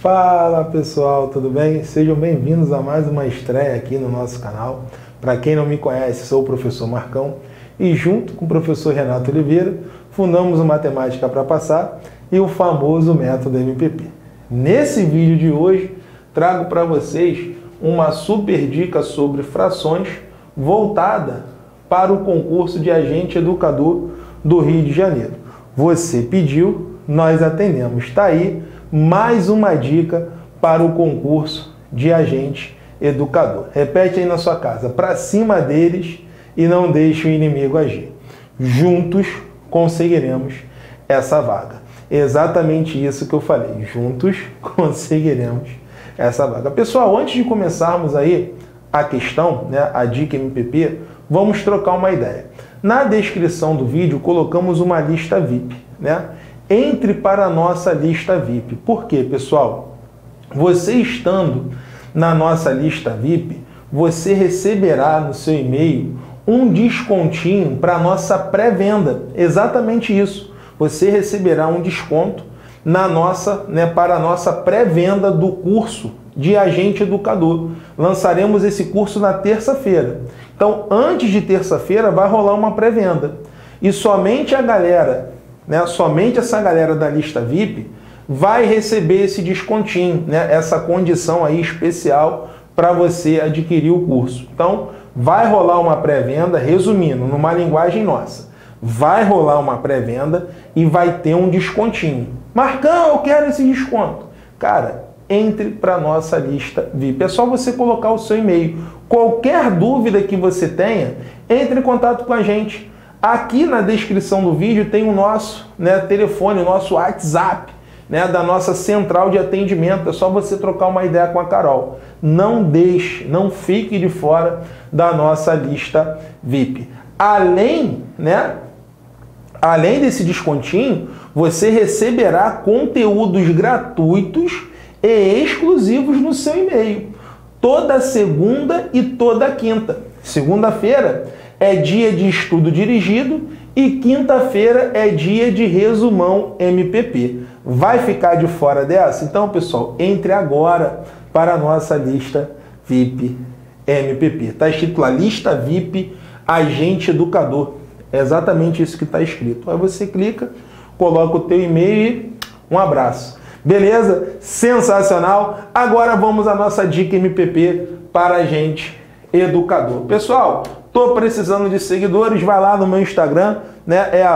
Fala pessoal, tudo bem? Sejam bem-vindos a mais uma estreia aqui no nosso canal. Para quem não me conhece, sou o professor Marcão e junto com o professor Renato Oliveira fundamos o Matemática para Passar e o famoso método MPP. Nesse vídeo de hoje trago para vocês uma super dica sobre frações voltada para o concurso de agente educador do Rio de Janeiro. Você pediu, nós atendemos. Está aí mais uma dica para o concurso de agente educador. Repete aí na sua casa, para cima deles e não deixe o inimigo agir. Juntos conseguiremos essa vaga. Exatamente isso que eu falei. Juntos conseguiremos essa vaga. Pessoal, antes de começarmos aí a questão, né, a dica MPP, vamos trocar uma ideia. Na descrição do vídeo colocamos uma lista VIP, né? Entre para a nossa lista VIP. Por quê, pessoal? Você estando na nossa lista VIP, você receberá no seu e-mail um descontinho para a nossa pré-venda. Exatamente isso. Você receberá um desconto na nossa, né, para a nossa pré-venda do curso de agente educador. Lançaremos esse curso na terça-feira. Então, antes de terça-feira vai rolar uma pré-venda. E somente a galera né, somente essa galera da lista VIP vai receber esse descontinho, né, essa condição aí especial para você adquirir o curso. Então, vai rolar uma pré-venda, resumindo, numa linguagem nossa. Vai rolar uma pré-venda e vai ter um descontinho. Marcão, eu quero esse desconto. Cara, entre para nossa lista VIP. É só você colocar o seu e-mail. Qualquer dúvida que você tenha, entre em contato com a gente. Aqui na descrição do vídeo tem o nosso né, telefone, o nosso WhatsApp, né, da nossa central de atendimento. É só você trocar uma ideia com a Carol. Não deixe, não fique de fora da nossa lista VIP. Além, né, além desse descontinho, você receberá conteúdos gratuitos e exclusivos no seu e-mail. Toda segunda e toda quinta. Segunda-feira é dia de estudo dirigido e quinta-feira é dia de resumão MPP. Vai ficar de fora dessa? Então, pessoal, entre agora para a nossa lista VIP MPP. Está escrito lá, lista VIP Agente Educador. É exatamente isso que está escrito. Aí você clica, coloca o teu e-mail e um abraço. Beleza? Sensacional. Agora vamos à nossa dica MPP para agente educador. Pessoal, Tô precisando de seguidores, vai lá no meu Instagram, né? É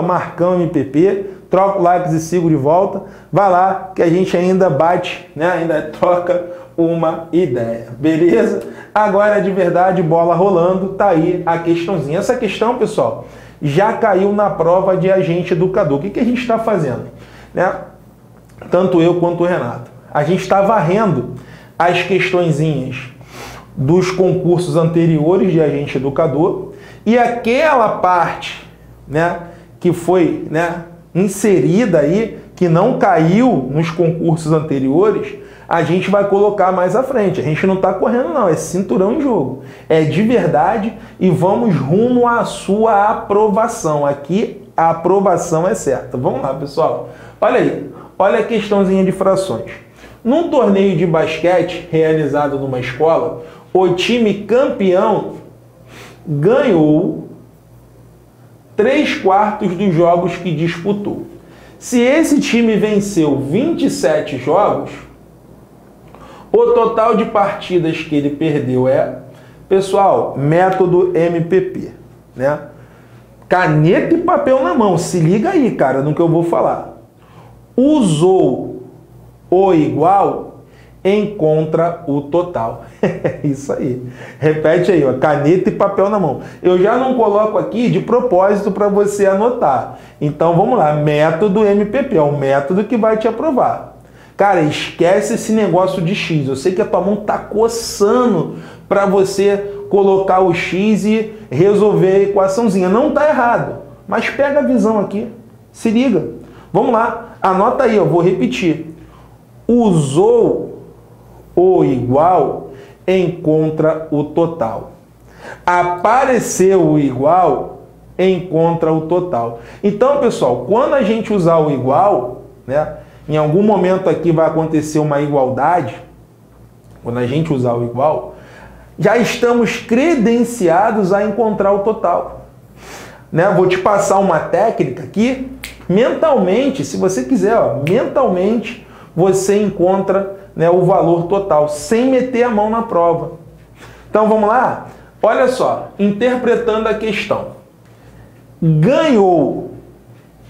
marcãompp, troca likes e sigo de volta. Vai lá que a gente ainda bate, né? Ainda troca uma ideia, beleza? Agora de verdade, bola rolando, tá aí a questãozinha. Essa questão, pessoal, já caiu na prova de agente educador. O que, que a gente está fazendo? Né? Tanto eu quanto o Renato. A gente está varrendo as questõezinhas dos concursos anteriores de agente educador e aquela parte, né, que foi, né, inserida aí, que não caiu nos concursos anteriores, a gente vai colocar mais à frente. A gente não está correndo, não, é cinturão em jogo. É de verdade e vamos rumo à sua aprovação. Aqui a aprovação é certa. Vamos lá, pessoal. Olha aí, olha a questãozinha de frações. Num torneio de basquete realizado numa escola, o time campeão ganhou três quartos dos jogos que disputou. Se esse time venceu 27 jogos, o total de partidas que ele perdeu é, pessoal, método MPP, né? Caneta e papel na mão, se liga aí, cara, no que eu vou falar. Usou o igual encontra o total. Isso aí. Repete aí, ó, caneta e papel na mão. Eu já não coloco aqui de propósito para você anotar. Então vamos lá, método MPP, é o método que vai te aprovar. Cara, esquece esse negócio de X. Eu sei que a tua mão tá coçando para você colocar o X e resolver a equaçãozinha. Não tá errado, mas pega a visão aqui. Se liga. Vamos lá, anota aí, eu vou repetir. Usou o igual encontra o total. Apareceu o igual, encontra o total. Então, pessoal, quando a gente usar o igual, né, em algum momento aqui vai acontecer uma igualdade, quando a gente usar o igual, já estamos credenciados a encontrar o total. Né? Vou te passar uma técnica aqui, mentalmente, se você quiser, ó, mentalmente você encontra né, o valor total, sem meter a mão na prova. Então vamos lá? Olha só, interpretando a questão. Ganhou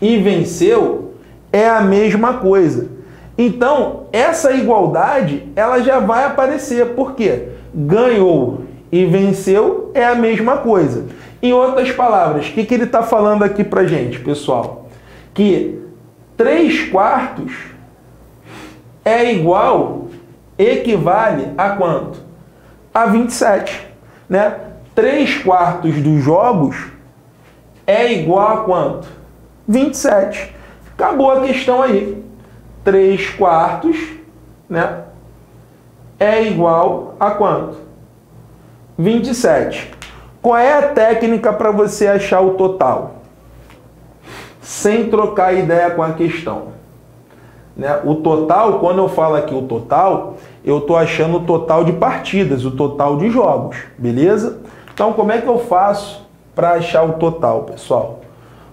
e venceu é a mesma coisa. Então, essa igualdade, ela já vai aparecer. Por quê? Ganhou e venceu é a mesma coisa. Em outras palavras, o que, que ele está falando aqui para gente, pessoal? Que 3 quartos é igual, equivale a quanto? A 27. Né? 3 quartos dos jogos é igual a quanto? 27. Acabou a questão aí. 3 quartos né, é igual a quanto? 27. Qual é a técnica para você achar o total? Sem trocar ideia com a questão. Né? O total, quando eu falo aqui o total, eu estou achando o total de partidas, o total de jogos, beleza? Então, como é que eu faço para achar o total, pessoal?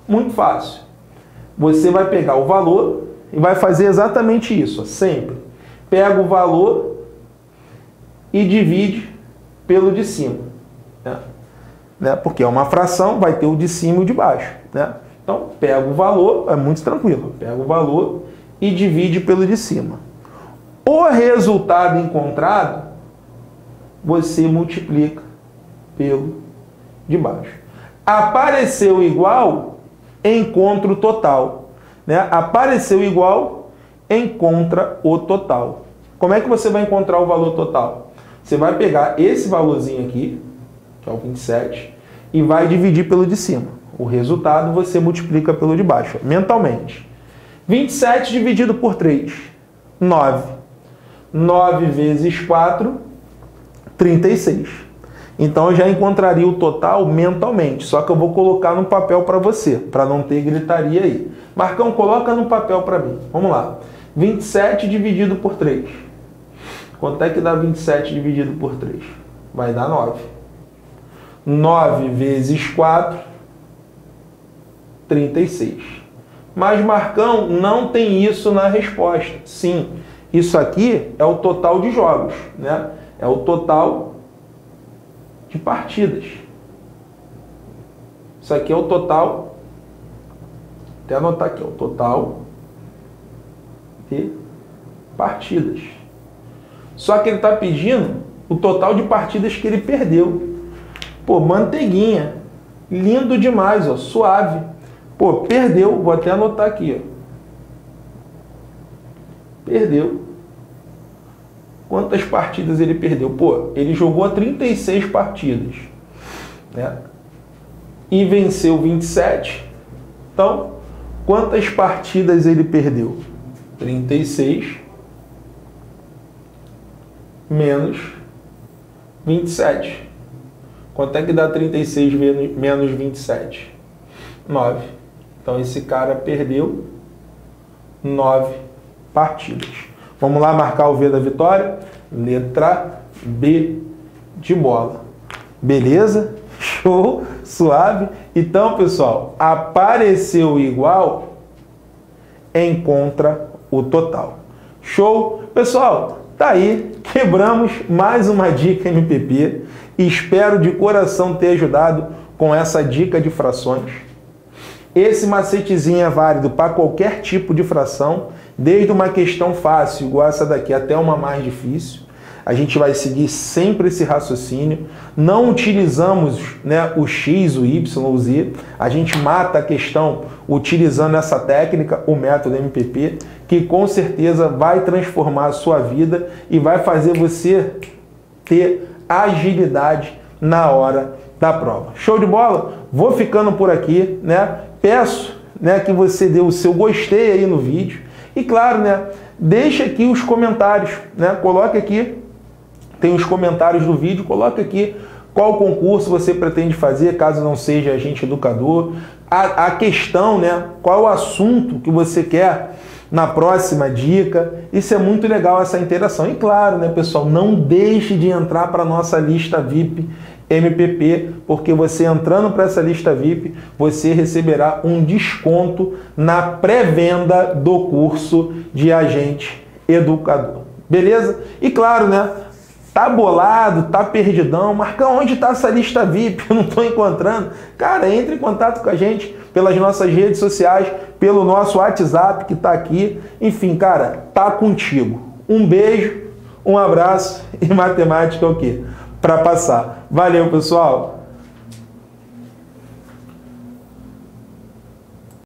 Muito fácil. Você vai pegar o valor e vai fazer exatamente isso, ó, sempre. Pega o valor e divide pelo de cima. Né? Né? Porque é uma fração, vai ter o de cima e o de baixo. Né? Então, pega o valor, é muito tranquilo. Pega o valor e divide pelo de cima. O resultado encontrado, você multiplica pelo de baixo. Apareceu igual, encontra o total. Né? Apareceu igual, encontra o total. Como é que você vai encontrar o valor total? Você vai pegar esse valorzinho aqui, que é o 27, e vai dividir pelo de cima. O resultado você multiplica pelo de baixo, mentalmente. 27 dividido por 3, 9. 9 vezes 4, 36. Então eu já encontraria o total mentalmente, só que eu vou colocar no papel para você, para não ter gritaria aí. Marcão, coloca no papel para mim. Vamos lá. 27 dividido por 3. Quanto é que dá 27 dividido por 3? Vai dar 9. 9 vezes 4, 36. Mas Marcão não tem isso na resposta. Sim, isso aqui é o total de jogos, né? É o total de partidas. Isso aqui é o total. Até anotar aqui, é o total de partidas. Só que ele está pedindo o total de partidas que ele perdeu. Pô, manteiguinha. Lindo demais, ó, suave. Pô, perdeu, vou até anotar aqui, ó. Perdeu. Quantas partidas ele perdeu? Pô, ele jogou 36 partidas, né? E venceu 27. Então, quantas partidas ele perdeu? 36 menos 27. Quanto é que dá 36 menos 27? 9. Então esse cara perdeu nove partidas. Vamos lá marcar o V da vitória? Letra B de bola. Beleza? Show, suave. Então, pessoal, apareceu igual, encontra o total. Show? Pessoal, tá aí, quebramos mais uma dica MPP. Espero de coração ter ajudado com essa dica de frações. Esse macetezinho é válido para qualquer tipo de fração, desde uma questão fácil, igual essa daqui, até uma mais difícil. A gente vai seguir sempre esse raciocínio. Não utilizamos né, o X, o Y, o Z. A gente mata a questão utilizando essa técnica, o método MPP, que com certeza vai transformar a sua vida e vai fazer você ter agilidade na hora da prova. Show de bola? Vou ficando por aqui, né? Peço né, que você dê o seu gostei aí no vídeo. E claro, né, deixe aqui os comentários, né? Coloque aqui, tem os comentários do vídeo, coloque aqui qual concurso você pretende fazer, caso não seja agente educador, a, a questão, né? Qual o assunto que você quer na próxima dica. Isso é muito legal essa interação. E claro, né, pessoal, não deixe de entrar para nossa lista VIP MPP, porque você entrando para essa lista VIP, você receberá um desconto na pré-venda do curso de agente educador. Beleza? E claro, né? Tá bolado, tá perdidão, Marcão, onde está essa lista VIP? Eu não estou encontrando. Cara, entre em contato com a gente pelas nossas redes sociais, pelo nosso WhatsApp que está aqui. Enfim, cara, tá contigo. Um beijo, um abraço e matemática é o quê? Para passar. Valeu, pessoal!